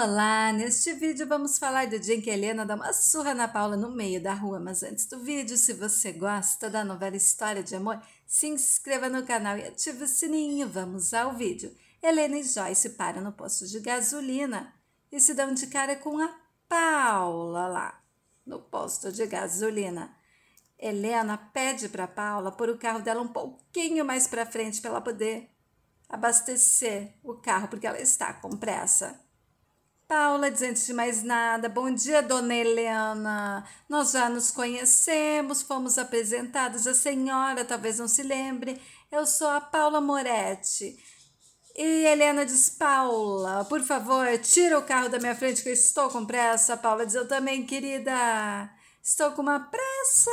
Olá! Neste vídeo vamos falar do dia em que Helena dá uma surra na Paula no meio da rua. Mas antes do vídeo, se você gosta da novela História de Amor, se inscreva no canal e ative o sininho. Vamos ao vídeo. Helena e Joyce param no posto de gasolina e se dão de cara com a Paula lá, no posto de gasolina. Helena pede para Paula pôr o carro dela um pouquinho mais para frente para ela poder abastecer o carro, porque ela está com pressa. Paula diz antes de mais nada, bom dia, dona Helena. Nós já nos conhecemos, fomos apresentados. A senhora talvez não se lembre, eu sou a Paula Moretti. E Helena diz: Paula, por favor, tira o carro da minha frente que eu estou com pressa. Paula diz: Eu também, querida, estou com uma pressa.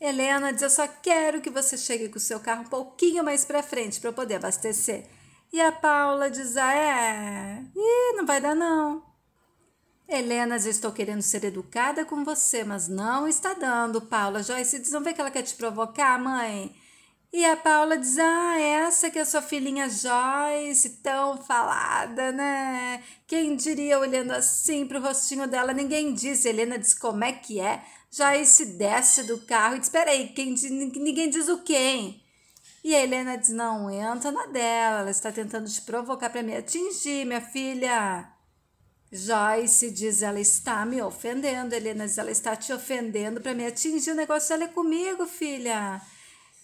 Helena diz: Eu só quero que você chegue com o seu carro um pouquinho mais para frente para eu poder abastecer. E a Paula diz: Ah, é? Ih, não vai dar não. Helena diz: Estou querendo ser educada com você, mas não está dando, Paula. Joyce diz: Não vê que ela quer te provocar, mãe? E a Paula diz: Ah, essa que é a sua filhinha Joyce, tão falada, né? Quem diria olhando assim pro rostinho dela? Ninguém disse. Helena diz: Como é que é? Joyce desce do carro e diz: Peraí, quem, ninguém diz o quem? E a Helena diz: Não, entra na dela, ela está tentando te provocar para me atingir, minha filha. Joyce diz: Ela está me ofendendo. Helena diz: Ela está te ofendendo para me atingir. O negócio dela é comigo, filha.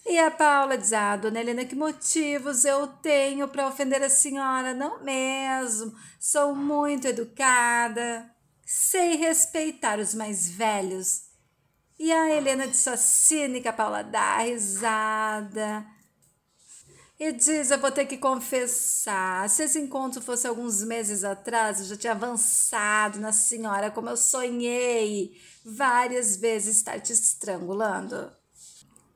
E a Paula diz: Ah, dona Helena, que motivos eu tenho para ofender a senhora? Não mesmo. Sou muito educada, sei respeitar os mais velhos. E a Helena diz sua cínica, Paula dá risada e diz: Eu vou ter que confessar. Se esse encontro fosse alguns meses atrás, eu já tinha avançado na senhora, como eu sonhei várias vezes estar te estrangulando.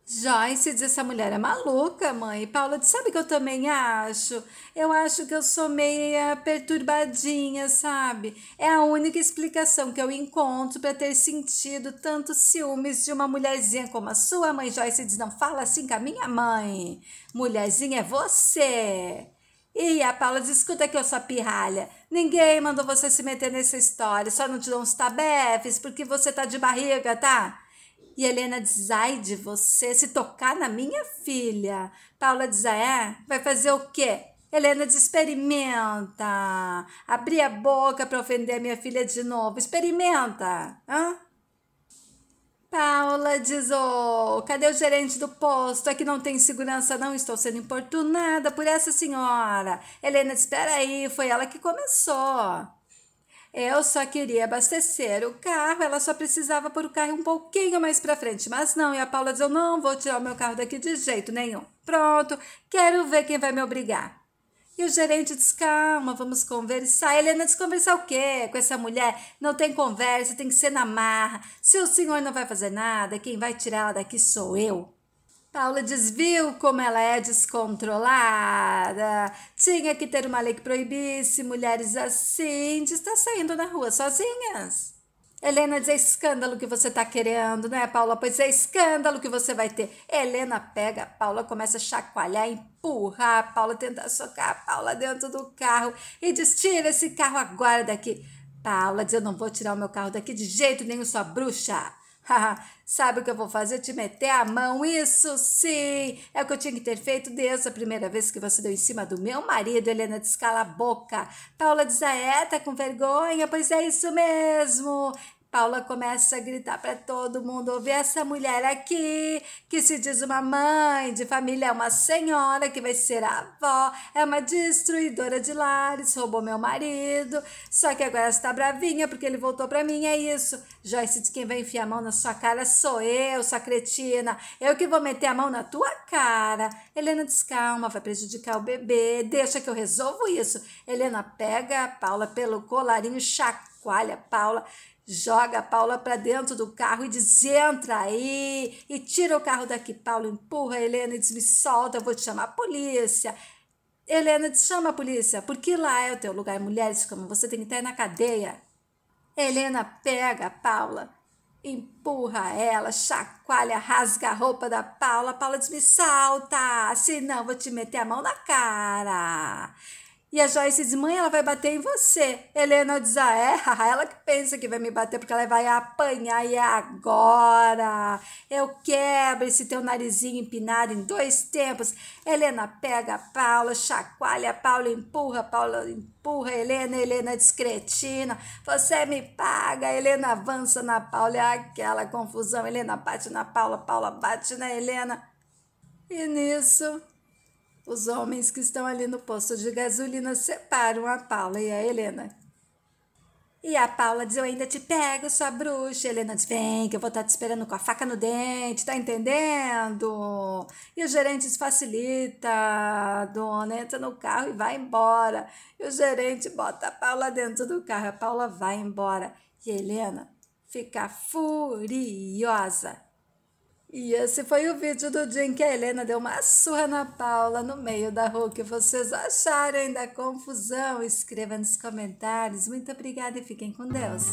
Joyce diz: essa mulher é maluca, mãe. Paula diz: sabe que eu também acho? Eu acho que eu sou meia perturbadinha, sabe? É a única explicação que eu encontro para ter sentido tanto ciúmes de uma mulherzinha como a sua mãe. Joyce diz: não fala assim com a minha mãe. Mulherzinha é você. E a Paula diz: escuta aqui, eu sou pirralha. Ninguém mandou você se meter nessa história. Só não te dou uns tabefes porque você tá de barriga, tá? E Helena diz: ai de você se tocar na minha filha. Paula diz: ah, é? Vai fazer o quê? Helena diz: experimenta. Abri a boca para ofender a minha filha de novo. Experimenta. Hã? Paula diz: oh, cadê o gerente do posto? Aqui não tem segurança, não. Estou sendo importunada por essa senhora. Helena diz: espera aí, foi ela que começou. Eu só queria abastecer o carro, ela só precisava pôr o carro um pouquinho mais para frente. Mas não, e a Paula diz: Eu não vou tirar o meu carro daqui de jeito nenhum. Pronto, quero ver quem vai me obrigar. E o gerente diz: Calma, vamos conversar. Helena diz: Conversar o quê com essa mulher? Não tem conversa, tem que ser na marra. Se o senhor não vai fazer nada, quem vai tirar ela daqui sou eu. Paula diz, viu como ela é descontrolada? Tinha que ter uma lei que proibisse mulheres assim de estar saindo na rua sozinhas. Helena diz, é escândalo que você está querendo, né, Paula? Pois é escândalo que você vai ter. Helena pega a Paula, começa a chacoalhar, empurrar a Paula, tenta socar a Paula dentro do carro e diz, tira esse carro agora daqui. Paula diz, eu não vou tirar o meu carro daqui de jeito nenhum, sua bruxa. Sabe o que eu vou fazer? Te meter a mão? Isso sim! É o que eu tinha que ter feito desde a primeira vez que você deu em cima do meu marido. Helena descala a boca. Paula diz: Ah, é? Tá com vergonha? Pois é isso mesmo. Paula começa a gritar para todo mundo ouvir essa mulher aqui, que se diz uma mãe de família, é uma senhora que vai ser a avó, é uma destruidora de lares, roubou meu marido, só que agora está bravinha porque ele voltou para mim, é isso. Joyce diz quem vai enfiar a mão na sua cara sou eu, sua cretina, eu que vou meter a mão na tua cara. Helena diz calma, vai prejudicar o bebê, deixa que eu resolvo isso. Helena pega a Paula pelo colarinho, chacoalha Paula, joga a Paula para dentro do carro e diz: entra aí e tira o carro daqui. Paulo empurra a Helena e diz: me solta, eu vou te chamar a polícia. Helena diz: chama a polícia, porque lá é o teu lugar. Mulheres como você tem que estar na cadeia. Helena pega a Paula, empurra ela, chacoalha, rasga a roupa da Paula. Paula diz: me salta, senão vou te meter a mão na cara. E a Joyce diz: mãe, ela vai bater em você. Helena diz: ah, é? ela que pensa que vai me bater porque ela vai apanhar e é agora. Eu quebro esse teu narizinho empinado em dois tempos. Helena pega a Paula, chacoalha a Paula, empurra, Paula empurra Helena, Helena discretina. Você me paga. Helena avança na Paula, é aquela confusão. Helena bate na Paula, Paula bate na Helena. E nisso os homens que estão ali no posto de gasolina separam a Paula e a Helena. E a Paula diz: Eu ainda te pego, sua bruxa. A Helena diz: Vem, que eu vou estar te esperando com a faca no dente, tá entendendo? E o gerente diz: Facilita, dona, entra no carro e vai embora. E o gerente bota a Paula dentro do carro, a Paula vai embora. E a Helena fica furiosa. E esse foi o vídeo do dia em que a Helena deu uma surra na Paula no meio da rua. O que vocês acharam da confusão? Escreva nos comentários. Muito obrigada e fiquem com Deus.